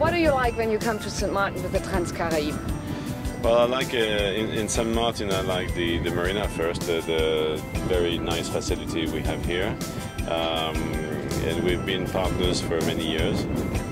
what do you like when you come to St. Martin with the Transcaraïbe? Well, I like uh, in, in St. Martin, I like the, the marina first, uh, the very nice facility we have here. Um, and we've been partners for many years.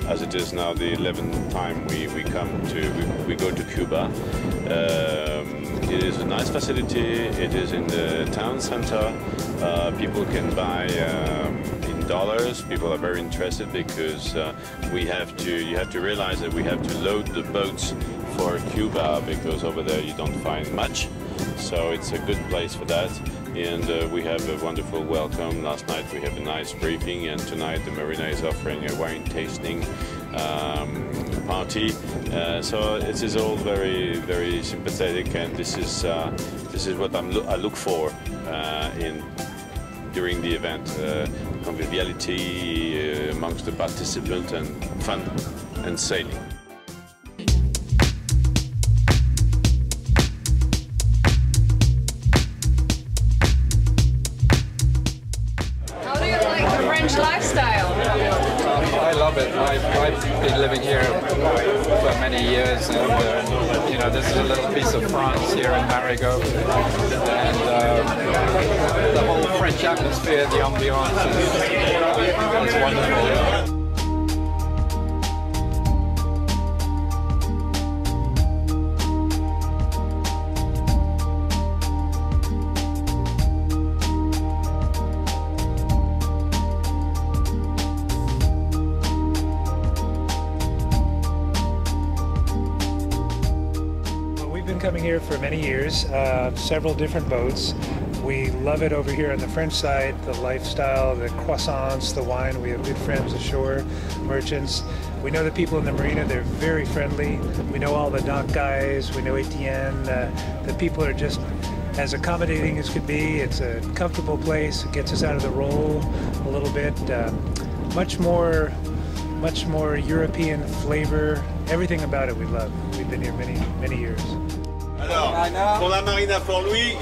As it is now the 11th time we, we come to, we, we go to Cuba. Um, it is a nice facility, it is in the town center. Uh, people can buy um, dollars. People are very interested because uh, we have to, you have to realize that we have to load the boats for Cuba because over there you don't find much. So it's a good place for that. And uh, we have a wonderful welcome. Last night we have a nice briefing, and tonight the marina is offering a wine tasting um, party. Uh, so it is all very, very sympathetic, and this is uh, this is what I'm lo I look for uh, in during the event: uh, conviviality uh, amongst the participants and fun and sailing. How do you like French lifestyle? I love it. I've, I've been living here for many years, and uh, you know, this is a little piece of France here in Marigot, and uh, the whole French atmosphere, the ambiance is, is wonderful. Been coming here for many years, uh, several different boats. We love it over here on the French side, the lifestyle, the croissants, the wine. We have good friends ashore, merchants. We know the people in the marina, they're very friendly. We know all the dock guys, we know Etienne. Uh, the people are just as accommodating as could be. It's a comfortable place, it gets us out of the roll a little bit. Uh, much more much more European flavor. Everything about it we love. We've been here many, many years. Alors, pour la marina pour Louis,